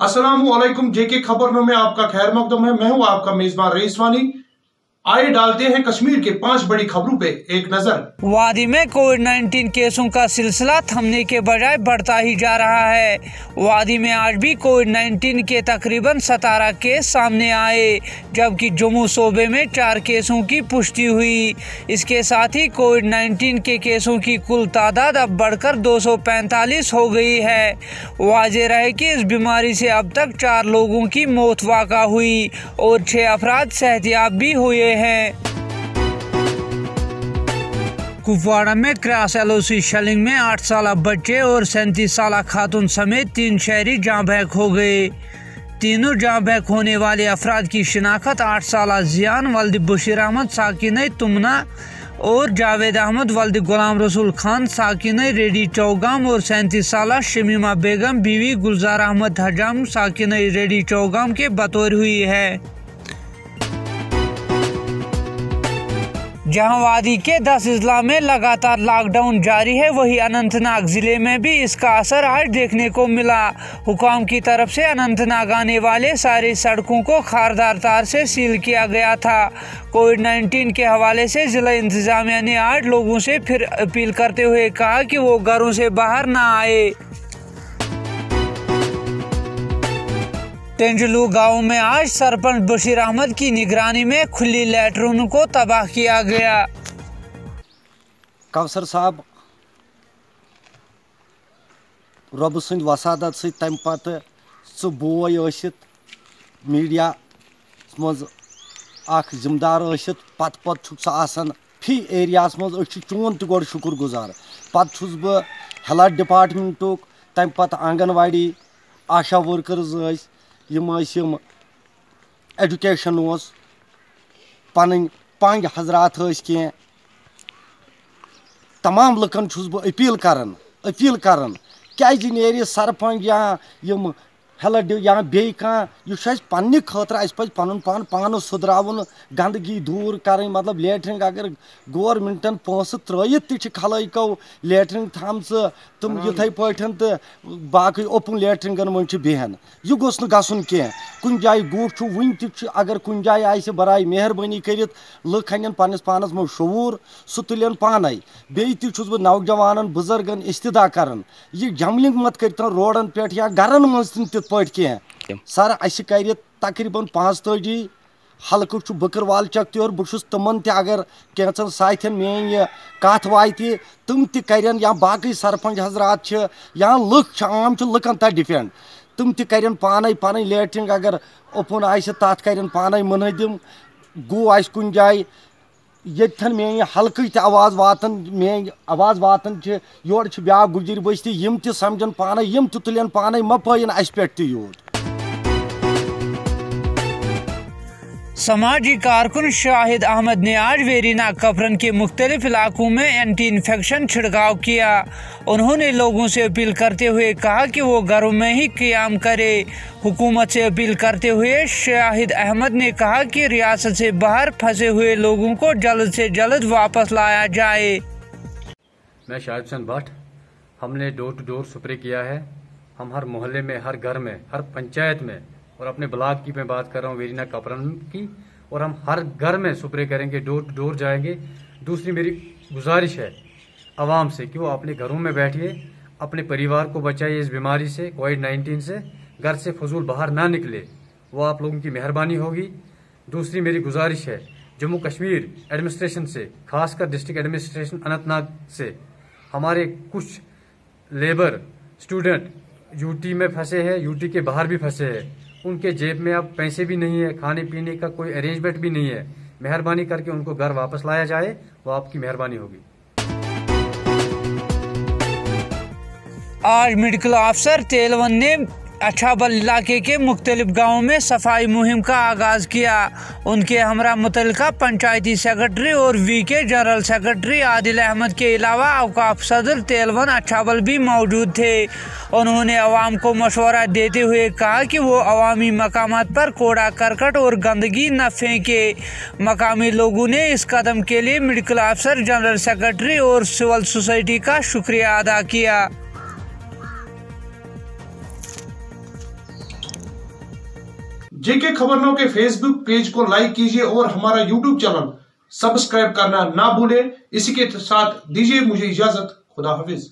असलम जेके खबर में आपका खैर मकदम है। मैं हूँ आपका मेजबान रेसवानी। आइए डालते हैं कश्मीर के पाँच बड़ी खबरों पे एक नज़र। वादी में कोविड 19 केसों का सिलसिला थमने के बजाय बढ़ता ही जा रहा है। वादी में आज भी कोविड 19 के तकरीबन सतारह केस सामने आए, जबकि जम्मू सूबे में चार केसों की पुष्टि हुई। इसके साथ ही कोविड 19 के केसों की कुल तादाद अब बढ़कर 245 हो गई है। वाजे रहे कि इस बीमारी से अब तक चार लोगों की मौत वाक़ा हुई और छह अफराद सेहतियाब भी हुए हैं। कुपवाड़ा में क्रॉस एलओसी शलिंग में आठ साल बच्चे और सैंतीस साल खातून समेत तीन शहरी जहाँ बहक हो गए। तीनों जहाँ बहक होने वाले अफराद की शिनाख्त आठ साल जियान वल्द बशीर अहमद, साकिन तुमना और जावेद अहमद, वल्द गुलाम रसूल खान, साकिन रेडी चौगाम और सैंतीस साल शमीमा बेगम, बीवी गुलजार अहमद हजाम, साकिन रेडी चौगाम के बतौर हुई है। जहाँ वादी के दस अजला में लगातार लॉकडाउन जारी है, वही अनंतनाग ज़िले में भी इसका असर आज देखने को मिला। हुकाम की तरफ़ से अनंतनाग आने वाले सारी सड़कों को खारदार तार से सील किया गया था। कोविड 19 के हवाले से ज़िला इंतज़ामिया ने आज लोगों से फिर अपील करते हुए कहा कि वो घरों से बाहर ना आए। तेंजलू गाँव में आज सरपंच बशीर अहमद की निगरानी में खुली लेटरिन को तबाह किया गया। कौसर साहब, रब सद वसादत तम पत बोय मीडिया मज जिम्मेदार पत पत आसान। फ़ी एरिया मज चोन तौर शुक्र गुजार पत बह हेल्थ डिपार्टमेंटुक तम पत आंगनवाड़ी आशा वर्कर्स यम एजुकेशन पन पंग हजरात कह तमाम लुकन अपील कर अपील कर क्या सरपंच या हेल्थ या बे पन्ने खतर पे पन पान पान सुधरावन गंदगी दूर कर मतलब लेटरिंग अगर गवर्नमेंटन पोस त्रयित तलको लेटरिंग थम तुम इत पे तो बाकी ओपन लेटरिंगन मन बेहन। यह गोस गुन कह कुन जाए गुफ वन अगर कुन जाए बरए मेहरबानी कर लुक हन पन्नस पानस मो शूर सह तुलन पान बे तुस बह नौजवान बुजुर्गन इस्तः कर यह जमलिंग मत कर रोडन पे या गरन मज पे कह सर अस कर तकरीबन पाँच तजी हल्क बकरवाल चक तोर बहुत तमन तगर कैंचन साथन यह कत वात तम तन या बाकी सरपंच हजरात या लुक आम लुकन तक डिपेंड तम तन पान पन लेटरिंग अगर ओपन तथ कर पान मुनहदिम। गो आ जाए यन मे हल्क आवाज़ वातन मे आवाज़ वातन योर ब्या गुजर बस्ती समझन पान तुल तुलन पान मा पाइन अस पे यूत समाजी कारकुन शाहिद अहमद ने आज वेरीना कफरन के मुख्तलिफ़ इलाकों में एंटी इन्फेक्शन छिड़काव किया। उन्होंने लोगों से अपील करते हुए कहा कि वो घरों में ही क्याम करे। हुकूमत से अपील करते हुए शाहिद अहमद ने कहा कि रियासत से बाहर फंसे हुए लोगों को जल्द से जल्द वापस लाया जाए। मैं शाहिद भट्ट। हमने डोर टू डोर स्प्रे किया है। हम हर मोहल्ले में, हर घर में, हर पंचायत में और अपने ब्लॉक की मैं बात कर रहा हूँ वेरीना कपरन की, और हम हर घर में स्प्रे करेंगे, डोर टू डोर जाएँगे। दूसरी मेरी गुजारिश है आवाम से कि वो अपने घरों में बैठिए, अपने परिवार को बचाइए इस बीमारी से कोविड नाइन्टीन से, घर से फजूल बाहर ना निकले, वो आप लोगों की मेहरबानी होगी। दूसरी मेरी गुजारिश है जम्मू कश्मीर एडमिनिस्ट्रेशन से, खासकर डिस्ट्रिक्ट एडमिनिस्ट्रेशन अनंतनाग से, हमारे कुछ लेबर स्टूडेंट यूटी में फंसे हैं, यूटी के बाहर भी फंसे हैं। उनके जेब में अब पैसे भी नहीं है खाने पीने का कोई अरेंजमेंट भी नहीं है। मेहरबानी करके उनको घर वापस लाया जाए, वो आपकी मेहरबानी होगी। आज मेडिकल अफसर तेलवन ने अच्छाबल इलाके के मुख्तलिफ़ गाँव में सफ़ाई मुहिम का आगाज़ किया। उनके हमरा मुतल पंचायती सेक्रेटरी और वी के जनरल सेक्रेटरी आदिल अहमद के अलावा अवकाफ सदर तेलवन अच्छाबल भी मौजूद थे। उन्होंने अवाम को मशवरा देते हुए कहा कि वो अवामी मकाम पर कूड़ा, करकट और गंदगी न फेंके। मकामी लोगों ने इस कदम के लिए मेडिकल अफसर जनरल सेक्रेटरी और सिविल सोसाइटी का शुक्रिया अदा किया। जेके खबरनों के फेसबुक पेज को लाइक कीजिए और हमारा यूट्यूब चैनल सब्सक्राइब करना ना भूलें। इसी के साथ दीजिए मुझे इजाज़त। खुदा हाफिज।